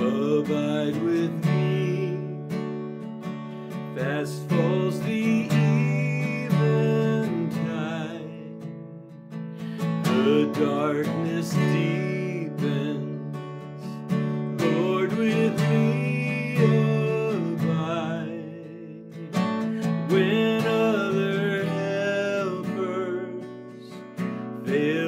abide with me. Fast falls the eventide, the darkness deepens. Lord, with me abide. When other helpers fail.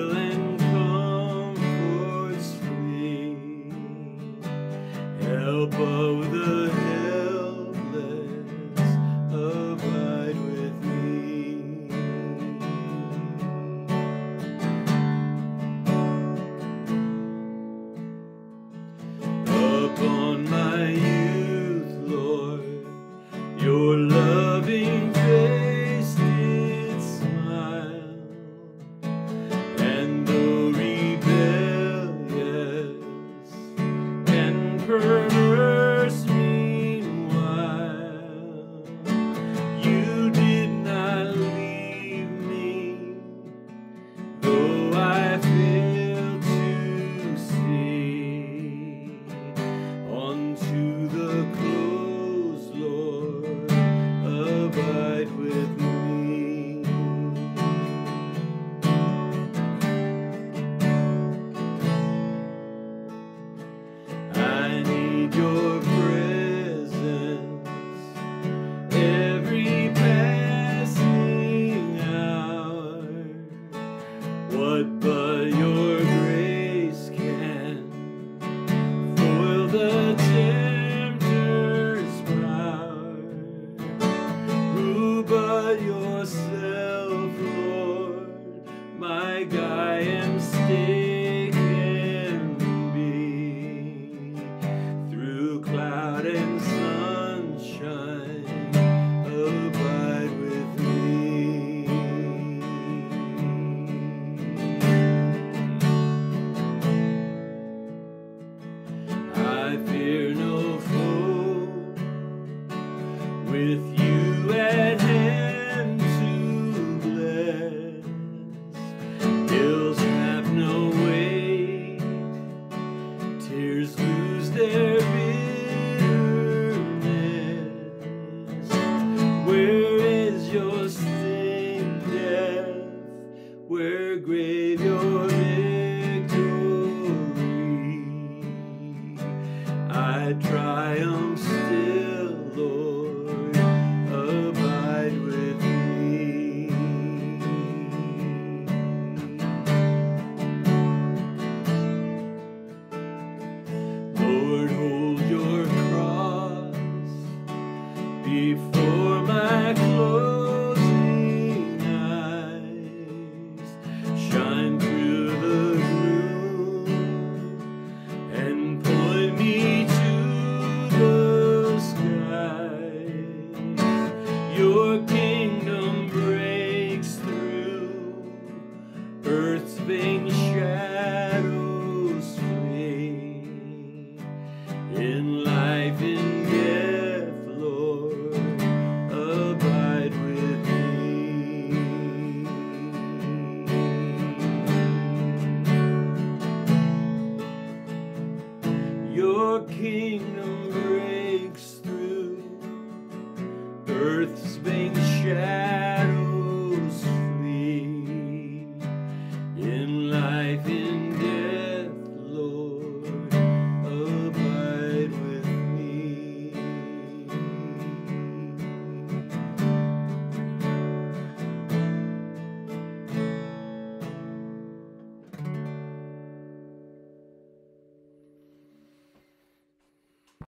loving face did smile, and the rebellious and. your Earth's vain shadows in life death, Lord, abide with me. Your kingdom.